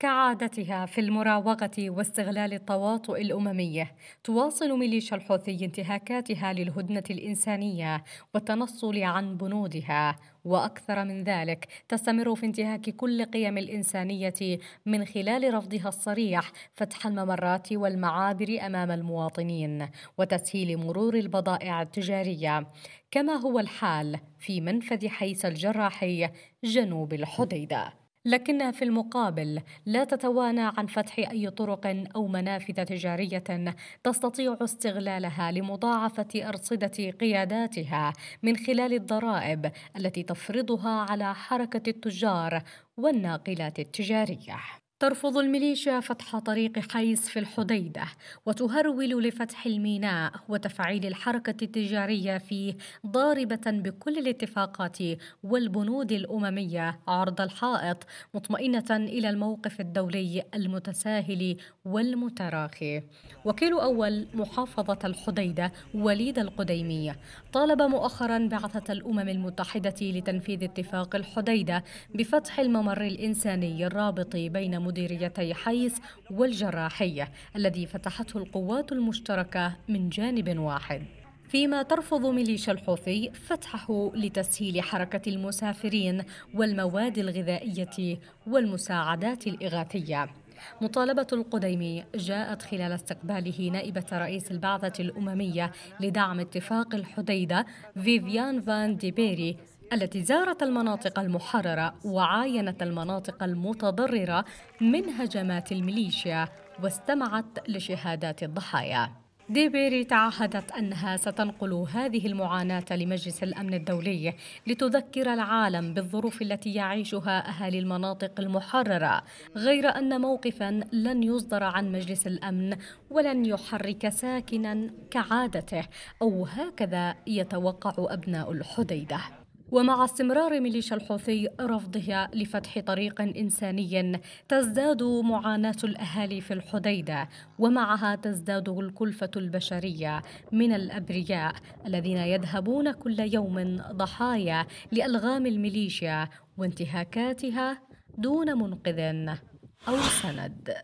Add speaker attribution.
Speaker 1: كعادتها في المراوغة واستغلال التواطؤ الأممي، تواصل ميليشيا الحوثي انتهاكاتها للهدنة الإنسانية والتنصل عن بنودها، وأكثر من ذلك تستمر في انتهاك كل قيم الإنسانية من خلال رفضها الصريح فتح الممرات والمعابر أمام المواطنين وتسهيل مرور البضائع التجارية، كما هو الحال في منفذ حيس الجراحي جنوب الحديدة. لكنها في المقابل لا تتوانى عن فتح أي طرق أو منافذ تجارية تستطيع استغلالها لمضاعفة أرصدة قياداتها من خلال الضرائب التي تفرضها على حركة التجار والناقلات التجارية. ترفض الميليشيا فتح طريق حيس في الحديدة وتهرول لفتح الميناء وتفعيل الحركة التجارية فيه ضاربة بكل الاتفاقات والبنود الأممية عرض الحائط مطمئنة إلى الموقف الدولي المتساهل والمتراخي. وكيل أول محافظة الحديدة وليد القديمي طالب مؤخرا بعثة الأمم المتحدة لتنفيذ اتفاق الحديدة بفتح الممر الإنساني الرابط بين مديريتي حيس والجراحية الذي فتحته القوات المشتركة من جانب واحد. فيما ترفض ميليشيا الحوثي فتحه لتسهيل حركة المسافرين والمواد الغذائية والمساعدات الإغاثية. مطالبة القديمي جاءت خلال استقباله نائبة رئيس البعثة الأممية لدعم اتفاق الحديدة فيفيان فان ديبيري التي زارت المناطق المحررة وعاينت المناطق المتضررة من هجمات الميليشيا واستمعت لشهادات الضحايا. ديبيري تعهدت أنها ستنقل هذه المعاناة لمجلس الأمن الدولي لتذكر العالم بالظروف التي يعيشها أهالي المناطق المحررة غير أن موقفا لن يصدر عن مجلس الأمن ولن يحرك ساكنا كعادته أو هكذا يتوقع أبناء الحديدة. ومع استمرار ميليشيا الحوثي رفضها لفتح طريق إنساني تزداد معاناة الأهالي في الحديدة ومعها تزداد الكلفة البشرية من الأبرياء الذين يذهبون كل يوم ضحايا لألغام الميليشيا وانتهاكاتها دون منقذ أو سند.